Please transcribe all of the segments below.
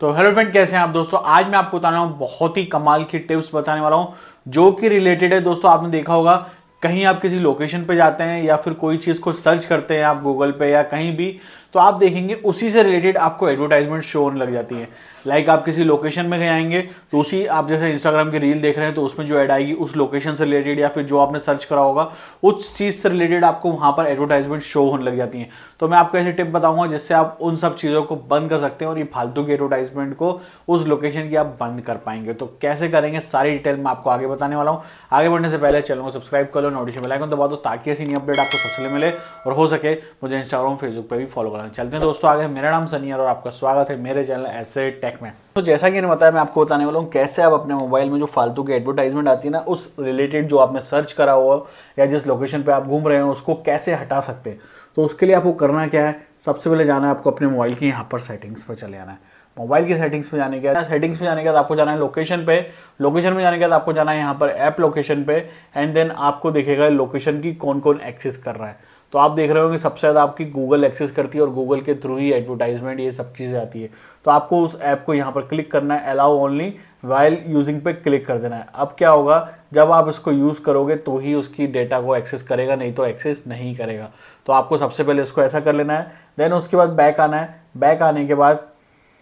तो hello friend, कैसे हैं आप दोस्तों? आज मैं आपको बता रहा हूँ बहुत ही कमाल की टिप्स बताने वाला हूँ, जो कि रिलेटेड है। दोस्तों, आपने देखा होगा, कहीं आप किसी लोकेशन पे जाते हैं या फिर कोई चीज़ को सर्च करते हैं आप गूगल पे या कहीं भी तो आप देखेंगे उसी से रिलेटेड आपको एडवर्टाइजमेंट शो होने लग जाती है। लाइक like आप किसी लोकेशन में गए आएँगे तो उसी आप जैसे इंस्टाग्राम की रील देख रहे हैं तो उसमें जो ऐड आएगी, उस लोकेशन से रिलेटेड या फिर जो आपने सर्च करा होगा, उस चीज़ से रिलेटेड आपको वहाँ पर एडवर्टाइजमेंट शो होने लग जाती है। तो मैं आपको ऐसी टिप बताऊँगा, जिससे आप उन सब चीज़ों को बंद कर सकते हैं और ये फालतू की एडवर्टाइजमेंट को उस लोकेशन की आप बंद कर पाएँगे। तो कैसे करेंगे, सारी डिटेल मैं आपको आगे बताने वाला हूँ। आगे बढ़ने से पहले चैनल को सब्सक्राइब कर लो नोटिफिकेशन बेलाइकन दबा दो, ताकि ऐसी नई अपडेट आपको सबसे मिले और हो सके। मुझे इंस्टाग्राम फेसबुक पर भी फॉलो करना चलते हैं दोस्तों, आगे। मेरा नाम सनी और आपका स्वागत है मेरे चैनल ऐसे टेक में। तो जैसा कि मैंने बताया, मैं आपको बताने वाला हूँ कैसे आप अपने मोबाइल में जो फालतू की एडवर्टाइजमेंट आती है ना, उस रिलेटेड जो आपने सर्च करा हुआ या जिस लोकेशन पे आप घूम रहे हैं, उसको कैसे हटा सकते हैं। तो उसके लिए आपको करना क्या है, सबसे पहले जाना है आपको अपने मोबाइल की यहाँ पर सेटिंग्स पर चले जाना है। मोबाइल की सेटिंग्स पे जाने के बाद सेटिंग्स पे जाने के बाद आपको जाना है लोकेशन पे। लोकेशन में जाने के बाद आपको जाना है यहाँ पर ऐप लोकेशन पे। एंड देन आपको देखेगा लोकेशन की कौन कौन एक्सेस कर रहा है। तो आप देख रहे हो कि सबसे ज़्यादा आपकी गूगल एक्सेस करती है और गूगल के थ्रू ही एडवर्टाइजमेंट ये सब चीज़ें आती है। तो आपको उस ऐप को यहाँ पर क्लिक करना है अलाउ ओनली वाइल यूजिंग पे क्लिक कर देना है। अब क्या होगा, जब आप इसको यूज़ करोगे तो ही उसकी डेटा को एक्सेस करेगा, नहीं तो एक्सेस नहीं करेगा। तो आपको सबसे पहले इसको ऐसा कर लेना है देन उसके बाद बैक आना है। बैक आने के बाद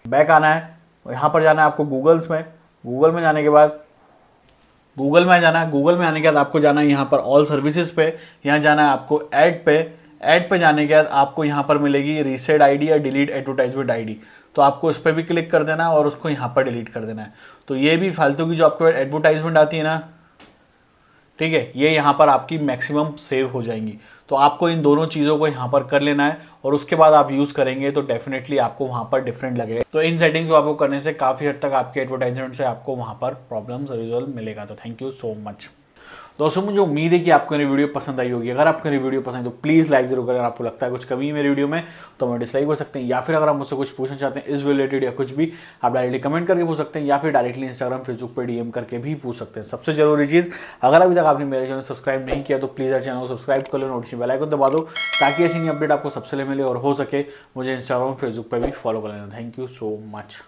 बैक आना है। यहाँ पर जाना है आपको गूगल्स में। गूगल में जाने के बाद गूगल में जाना है, गूगल में आने के बाद आपको जाना है यहाँ पर ऑल सर्विसेज़ पे, यहाँ जाना है आपको ऐड पे ऐड पे जाने के बाद आपको यहाँ पर मिलेगी रीसेट आईडी या डिलीट एडवर्टाइजमेंट आईडी तो आपको उस पर भी क्लिक कर देना है और उसको यहाँ पर डिलीट कर देना है। तो ये भी फालतू की जो आपके पास एडवर्टाइजमेंट आती है ना ठीक है, ये यहाँ पर आपकी मैक्सिमम सेव हो जाएँगी। तो आपको इन दोनों चीज़ों को यहाँ पर कर लेना है और उसके बाद आप यूज़ करेंगे तो डेफिनेटली आपको वहाँ पर डिफरेंट लगेगा। तो इन सेटिंग को आपको करने से काफ़ी हद तक आपके एडवर्टाइजमेंट से आपको वहाँ पर प्रॉब्लम रिजोल्व मिलेगा। तो थैंक यू सो मच दोस्तों मुझे उम्मीद है कि आपको मेरी वीडियो पसंद आई होगी। अगर आपको मेरी वीडियो पसंद है तो प्लीज़ लाइक ज़रूर करें। अगर आपको लगता है कुछ कमी है मेरी वीडियो में तो मैं डिसलाइक कर सकते हैं। या फिर अगर आप मुझसे कुछ पूछना चाहते हैं इस रिलेटेड या कुछ भी, आप डायरेक्टली कमेंट करके पूछ सकते हैं, या फिर डायरेक्टली इंस्टाग्राम फेसबुक पर डीएम करके भी पूछ सकते हैं। सबसे ज़रूरी चीज़, अगर अभी तक आपने मेरे चैनल सब्सक्राइब नहीं किया तो प्लीज़ यार चैनल को सब्सक्राइब कर लो नोटिफिकेशन बेल आइकन दबा दो, ताकि ऐसी नई अपडेट आपको सबसे मिले और हो सके। मुझे इंस्टाग्राम फेसबुक पर भी फॉलो कर लेना। Thank you so much